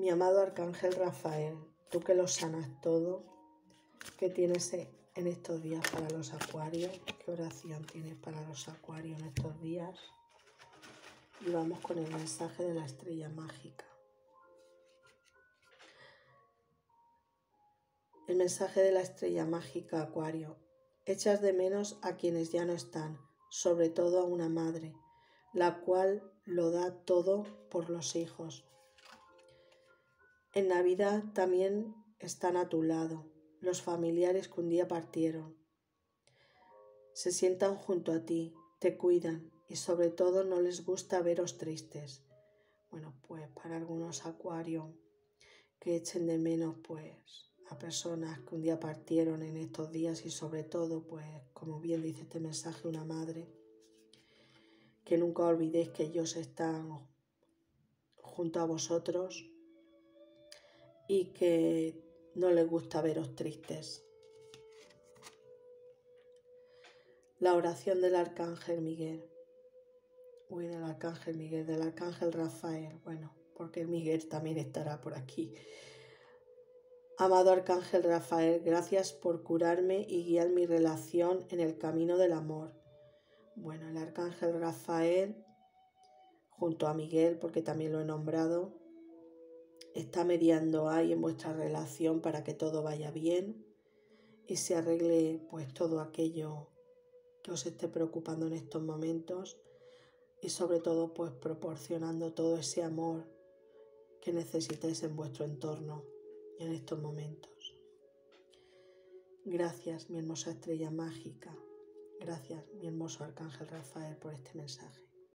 Mi amado Arcángel Rafael, tú que lo sanas todo, ¿qué tienes en estos días para los acuarios? ¿Qué oración tienes para los acuarios en estos días? Y vamos con el mensaje de la estrella mágica. El mensaje de la estrella mágica Acuario. Echas de menos a quienes ya no están, sobre todo a una madre, la cual lo da todo por los hijos en Navidad también están a tu lado los familiares que un día partieron. Se sientan junto a ti, te cuidan y sobre todo no les gusta veros tristes. Bueno, pues para algunos acuarios que echen de menos pues a personas que un día partieron en estos días y sobre todo pues como bien dice este mensaje una madre que nunca olvidéis que ellos están junto a vosotros y que no le gusta veros tristes. La oración del Arcángel Miguel. Uy, del Arcángel Miguel, del Arcángel Rafael. Bueno, porque el Miguel también estará por aquí. Amado Arcángel Rafael, gracias por curarme y guiar mi relación en el camino del amor. Bueno, el Arcángel Rafael, junto a Miguel, porque también lo he nombrado, está mediando ahí en vuestra relación para que todo vaya bien y se arregle pues todo aquello que os esté preocupando en estos momentos y sobre todo pues proporcionando todo ese amor que necesitéis en vuestro entorno en estos momentos. Gracias mi hermosa estrella mágica, gracias mi hermoso arcángel Rafael por este mensaje.